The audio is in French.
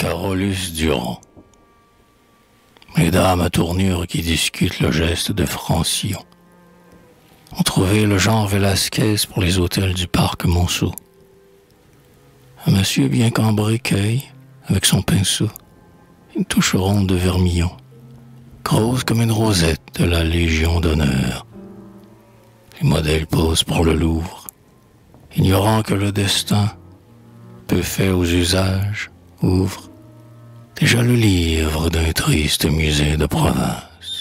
Carolus Durand. Les dames à tournure qui discutent le geste de Francillon ont trouvé le genre Velasquez pour les hôtels du parc Monceau. Un monsieur bien cambré cueille, avec son pinceau, une touche ronde de vermillon, grosse comme une rosette de la Légion d'honneur. Les modèles posent pour le Louvre, ignorant que le destin, peu fait aux usages, ouvre déjà le livre d'un triste musée de province.